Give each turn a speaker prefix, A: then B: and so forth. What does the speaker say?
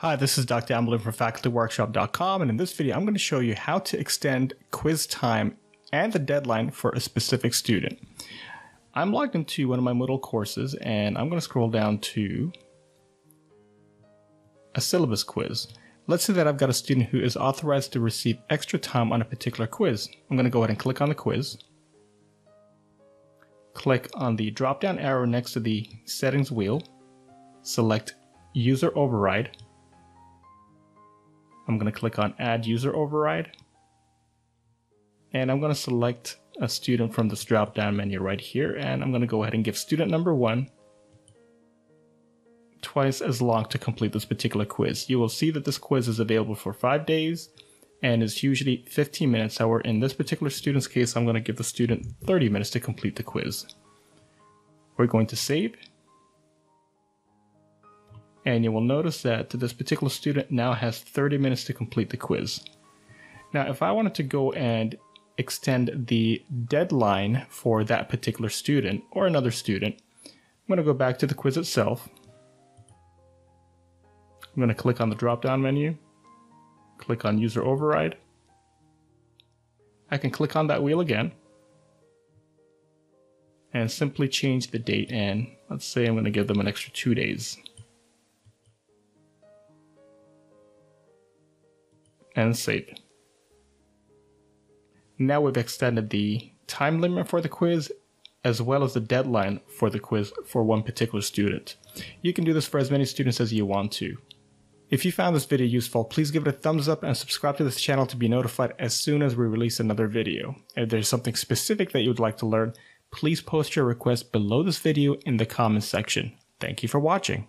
A: Hi, this is Dr. Al-Malood from facultyworkshop.com, and in this video, I'm going to show you how to extend quiz time and the deadline for a specific student. I'm logged into one of my Moodle courses, and I'm going to scroll down to a syllabus quiz. Let's say that I've got a student who is authorized to receive extra time on a particular quiz. I'm going to go ahead and click on the quiz. Click on the drop down arrow next to the settings wheel. Select user override I'm going to click on Add User Override. And I'm going to select a student from this drop down menu right here. And I'm going to go ahead and give student number one twice as long to complete this particular quiz. You will see that this quiz is available for five days and is usually 15 minutes. However, in this particular student's case, I'm going to give the student 30 minutes to complete the quiz. We're going to save and you will notice that this particular student now has 30 minutes to complete the quiz. Now, if I wanted to go and extend the deadline for that particular student or another student, I'm going to go back to the quiz itself. I'm going to click on the drop down menu, click on user override. I can click on that wheel again and simply change the date and let's say I'm going to give them an extra two days. And save. Now we've extended the time limit for the quiz as well as the deadline for the quiz for one particular student. You can do this for as many students as you want to. If you found this video useful, please give it a thumbs up and subscribe to this channel to be notified as soon as we release another video. If there's something specific that you would like to learn, please post your request below this video in the comments section. Thank you for watching.